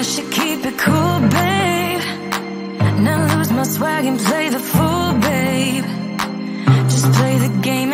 I should keep it cool, babe. Not lose my swag and play the fool, babe. Just play the game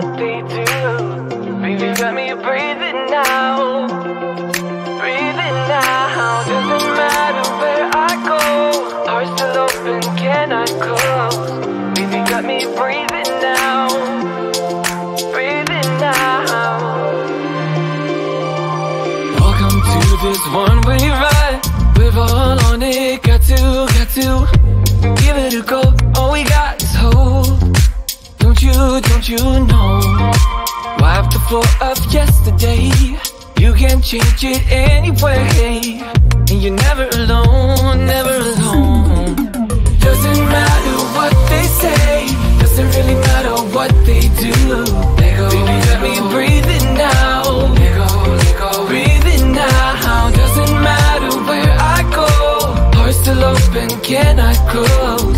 they do. Baby, got me breathing now. Breathing now. Doesn't matter where I go. Heart still open, can I close. Baby, got me breathing now. Breathing now. Welcome to this one-way ride. We're all on it. Got to, got to give it a go. All Don't you, know? Wipe the floor of yesterday. You can change it anyway. And you're never alone, never alone. Doesn't matter what they say. Doesn't really matter what they do. Let go, Baby, let me breathe it now. Let go, let go. Breathe it now. Doesn't matter where I go. Heart still open, cannot close. Go,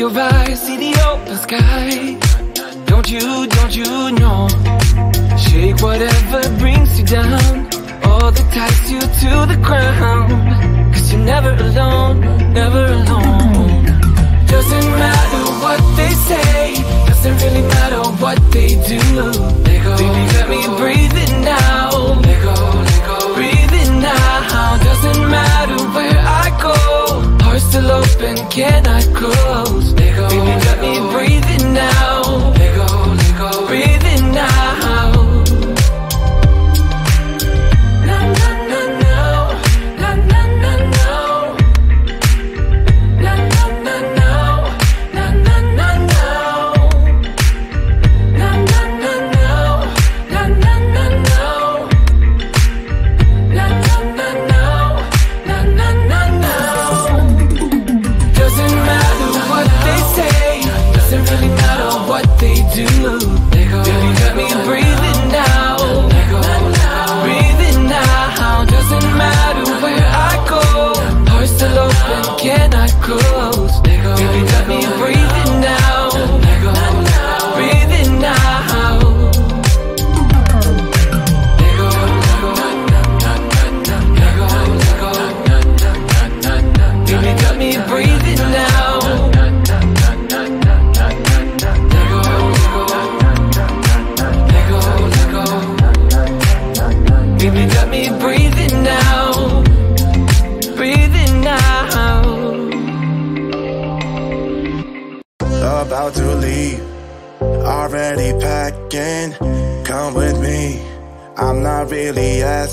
your eyes, see the open sky. Don't you, don't you know? Shake whatever brings you down. All that ties you to the ground. Cause you're never alone, never alone. Doesn't matter what they say. Doesn't really matter what they do. Let go. Baby, let me breathe it now. Let go. Still open, cannot close. Baby, let me breathe do.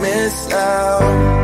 Miss out.